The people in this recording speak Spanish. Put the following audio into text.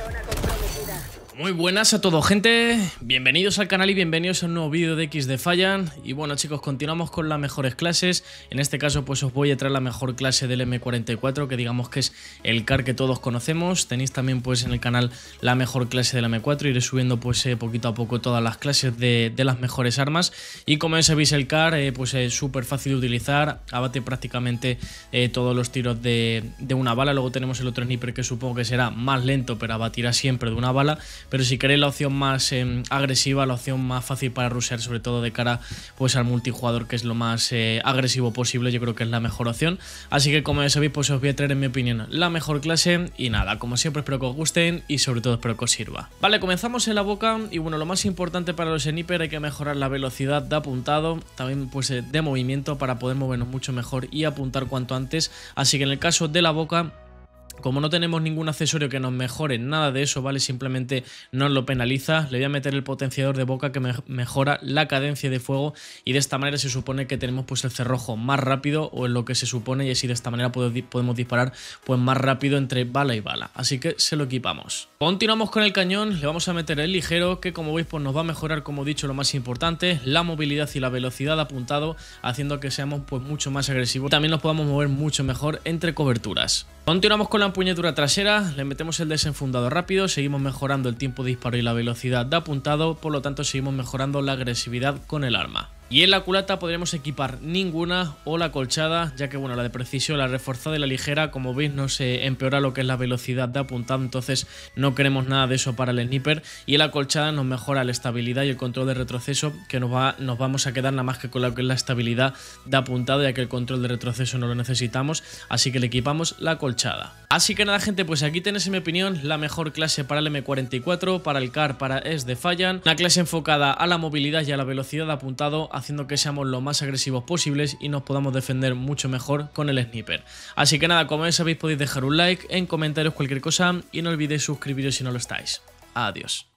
Zona comprometida. Muy buenas a todos gente, bienvenidos al canal y bienvenidos a un nuevo vídeo de X de Fallan. Y bueno chicos continuamos con las mejores clases, en este caso pues os voy a traer la mejor clase del M44 que digamos que es el car que todos conocemos, tenéis también pues en el canal la mejor clase del M4, iré subiendo pues eh, poquito a poco todas las clases de, las mejores armas. Y como ya sabéis el car eh, pues es súper fácil de utilizar, abate prácticamente eh, todos los tiros de una bala, luego tenemos el otro sniper que supongo que será más lento pero abatirá siempre de una bala pero si queréis la opción más em, agresiva, la opción más fácil para rushear, sobre todo de cara pues al multijugador, que es lo más eh, agresivo posible, yo creo que es la mejor opción. Así que como ya sabéis, pues os voy a traer en mi opinión la mejor clase y nada, como siempre espero que os gusten y sobre todo espero que os sirva. Vale, comenzamos en la boca y bueno, lo más importante para los sniper hay que mejorar la velocidad de apuntado, también pues eh, de movimiento para poder movernos mucho mejor y apuntar cuanto antes. Así que en el caso de la boca como no tenemos ningún accesorio que nos mejore nada de eso, ¿vale? Simplemente nos lo penaliza. Le voy a meter el potenciador de boca que mejora la cadencia de fuego y de esta manera se supone que tenemos pues el cerrojo más rápido o en lo que se supone y así de esta manera podemos disparar pues más rápido entre bala y bala. Así que se lo equipamos. Continuamos con el cañón, le vamos a meter el ligero que como veis pues nos va a mejorar como he dicho lo más importante, la movilidad y la velocidad apuntado haciendo que seamos pues mucho más agresivos. También nos podamos mover mucho mejor entre coberturas. Continuamos con la empuñadura trasera, le metemos el desenfundado rápido, seguimos mejorando el tiempo de disparo y la velocidad de apuntado, por lo tanto seguimos mejorando la agresividad con el arma. Y en la culata podremos equipar ninguna o la colchada, ya que bueno, la de precisión, la reforzada y la ligera, como veis, no se empeora lo que es la velocidad de apuntado, entonces no queremos nada de eso para el sniper. Y en la colchada nos mejora la estabilidad y el control de retroceso, que nos, va, nos vamos a quedar nada más que con lo que es la estabilidad de apuntado, ya que el control de retroceso no lo necesitamos, así que le equipamos la colchada. Así que nada gente, pues aquí tenéis en mi opinión la mejor clase para el M44, para el CAR, para es de Fallan, una clase enfocada a la movilidad y a la velocidad de apuntado, haciendo que seamos lo más agresivos posibles y nos podamos defender mucho mejor con el sniper. Así que nada, como ya sabéis podéis dejar un like, en comentarios cualquier cosa y no olvidéis suscribiros si no lo estáis. Adiós.